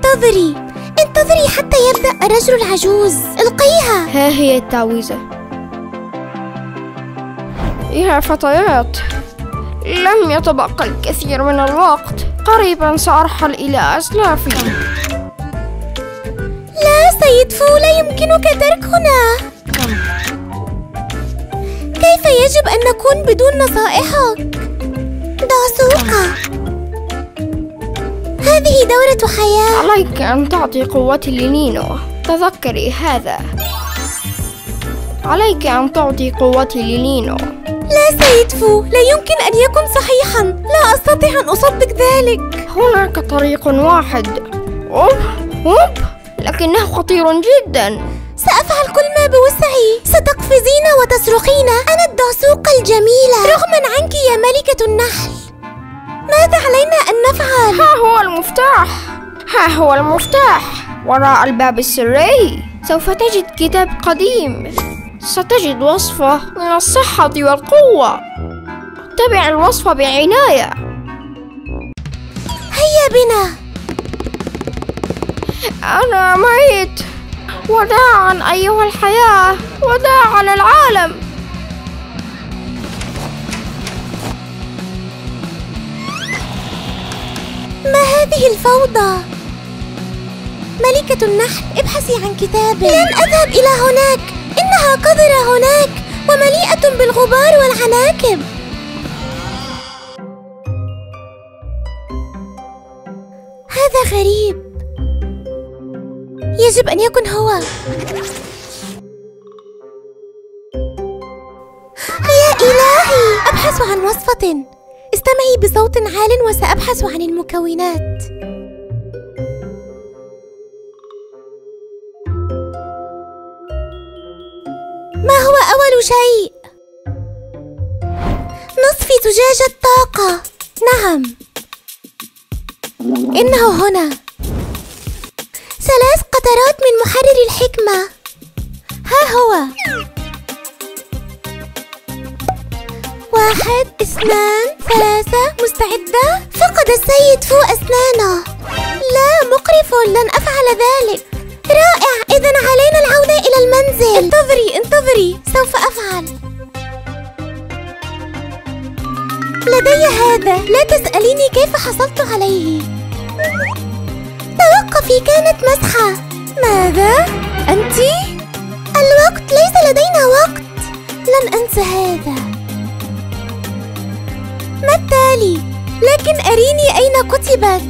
انتظري. انتظري حتى يبدأ الرجل العجوز. القيها. ها هي التعويذة. يا فتيات لم يتبقى الكثير من الوقت. قريبا سأرحل إلى أسلافي. لا سيد فو لا يمكنك تركنا كيف يجب أن نكون بدون نصائحك؟ دعسوقة هذه دورة حياة. عليك أن تعطي قوتي لنينو. تذكري هذا. عليك أن تعطي قوتي لنينو. لا سيد فو لا يمكن أن يكن صحيحا. لا أستطيع أن أصدق ذلك. هناك طريق واحد. أوب أوب لكنه خطير جدا. سأفعل كل ما بوسعي. ستقفزين وتصرخين. أنا الدعسوقة الجميلة. رغما عنك يا ملكة النحل. ماذا علينا أن نفعل؟ ها هو المفتاح. ها هو المفتاح. وراء الباب السري. سوف تجد كتاب قديم. ستجد وصفة من الصحة والقوة. تبع الوصفة بعناية. هيا بنا. أنا ميت وداعا أيها الحياة. وداعا العالم. ما هذه الفوضى؟ ملكة النحل ابحثي عن كتاب. لن أذهب إلى هناك. إنها قذرة هناك ومليئة بالغبار والعناكب. هذا غريب. يجب أن يكن هو. يا إلهي أبحث عن وصفة. استمعي بصوت عال وسأبحث عن المكونات. ما هو أول شيء؟ نصف زجاجة طاقة نعم. إنه هنا. ثلاث قطرات من محرر الحكمة. ها هو. واحد اثنان ثلاثة السيد فو أسنانه. لا مقرف لن أفعل ذلك. رائع إذا علينا العودة إلى المنزل. انتظري انتظري سوف أفعل. لدي هذا. لا تسأليني كيف حصلت عليه. توقفي كانت مسحة. ماذا؟ أنت؟ الوقت ليس لدينا وقت. لن أنسى هذا. ما التالي؟ لكن أريني أين كتبت؟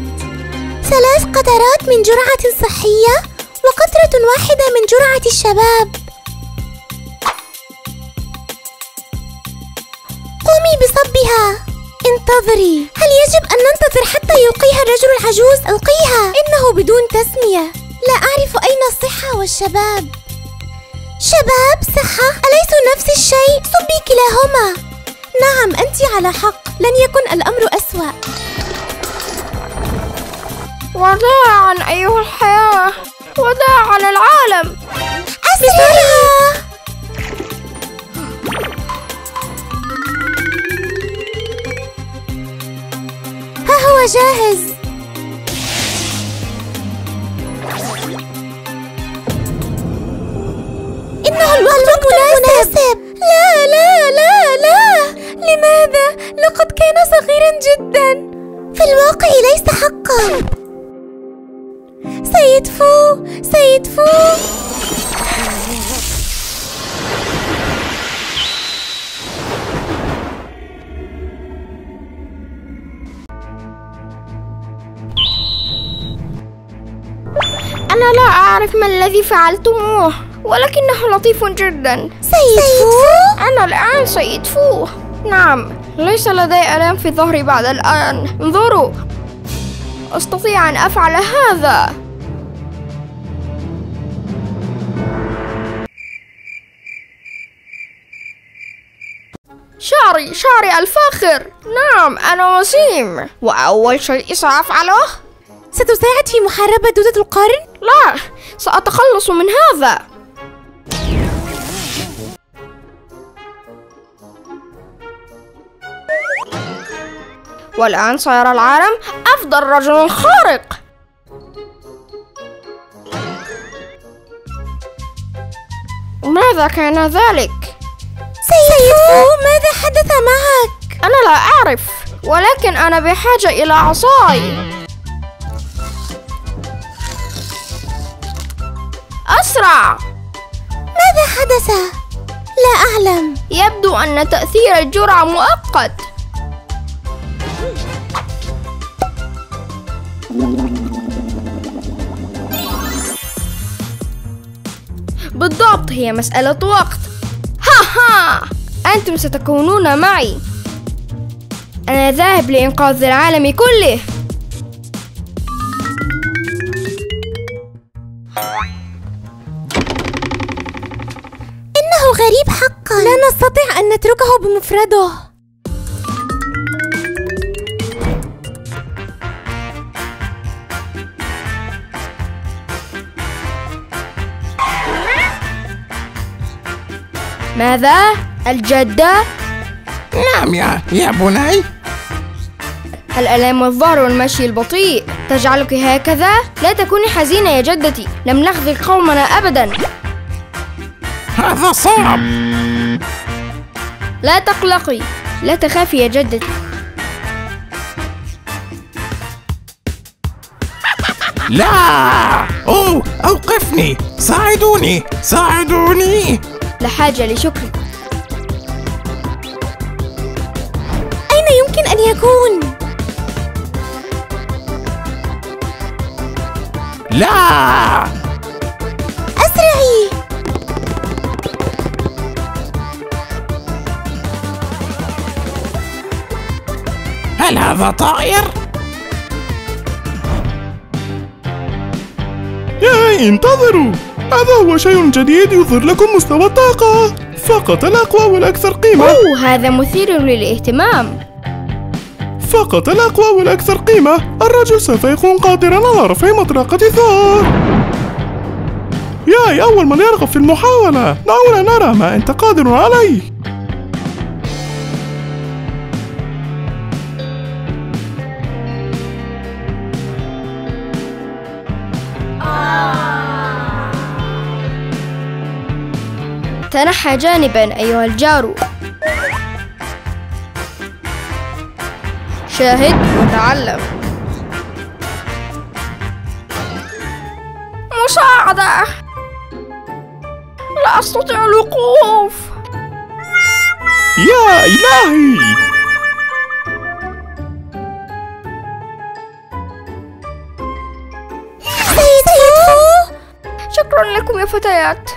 ثلاث قطرات من جرعة صحية وقطرة واحدة من جرعة الشباب. قومي بصبها. انتظري. هل يجب أن ننتظر حتى يلقيها الرجل العجوز؟ ألقيها. إنه بدون تسمية. لا أعرف أين الصحة والشباب. شباب صحة؟ أليسوا نفس الشيء؟ صبي كلاهما. نعم أنت على حق. لن يكن الأمر أسوأ. وداعا أيها الحياة. وداعا العالم. أسرع. ها هو جاهز. لقد كان صغيرا جدا. في الواقع ليس حقا. سيد فو سيد فو. أنا لا أعرف ما الذي فعلتموه ولكنه لطيف جدا. سيد فو؟ أنا الآن سيد فو. نعم. ليس لدي ألم في ظهري بعد الآن. انظروا. أستطيع أن أفعل هذا. شعري شعري الفاخر. نعم أنا وسيم وأول شيء سأفعله؟ ستساعد في محاربة دودة القرن؟ لا سأتخلص من هذا. والآن صار العالم أفضل رجل خارق ماذا كان ذلك؟ سيدو ماذا حدث معك؟ أنا لا أعرف ولكن أنا بحاجة إلى عصاي أسرع ماذا حدث؟ لا أعلم يبدو أن تأثير الجرعة مؤقت بالضبط هي مسألة وقت. ها ها. أنتم ستكونون معي. أنا ذاهب لإنقاذ العالم كله. إنه غريب حقا. لا نستطيع أن نتركه بمفرده. ماذا؟ الجدة؟ نعم يا يا بني. الآلام والظهر والمشي البطيء. تجعلك هكذا؟ لا تكوني حزينة يا جدتي. لم نخذل قومنا أبدا. هذا صعب. لا تقلقي. لا تخافي يا جدتي. لا! أوه أوقفني. ساعدوني. ساعدوني. لا حاجة لشكري أين يمكن أن يكون؟ لا أسرعي هل هذا طائر؟ ياي انتظروا هذا هو شيء جديد يظهر لكم مستوى الطاقة. فقط الأقوى والأكثر قيمة. أوه هذا مثير للاهتمام. فقط الأقوى والأكثر قيمة. الرجل سوف يكون قادرا على رفع مطرقة ثور ياي أول من يرغب في المحاولة. دعونا نرى ما أنت قادر عليه. تنحى جانبا أيها الجار. شاهد وتعلم. مساعدة. لا أستطيع الوقوف. يا إلهي! شكرا لكم يا فتيات.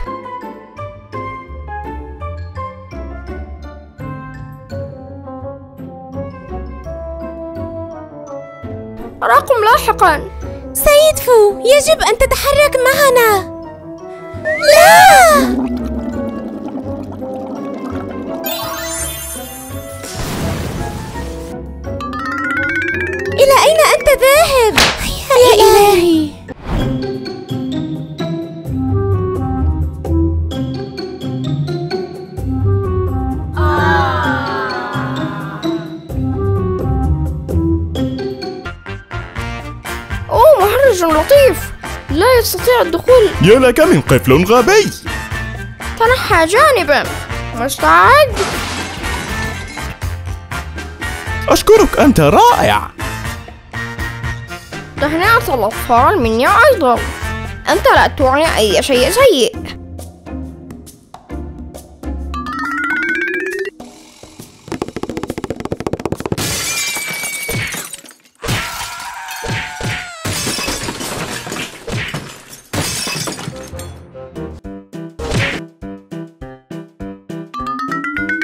أراكم لاحقا. سيد فو يجب أن تتحرك معنا. لا! إلى أين أنت ذاهب؟ الدخول. يا لك من قفل غبي. تنحى جانبا مستعد. أشكرك أنت رائع. تهنئة الأطفال مني أيضا. أنت لا تعني أي شيء سيء.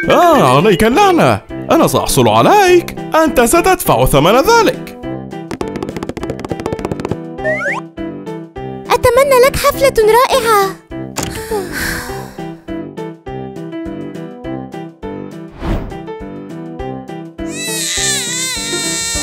آه عليك اللعنة. أنا سأحصل عليك. أنت ستدفع ثمن ذلك. أتمنى لك حفلة رائعة.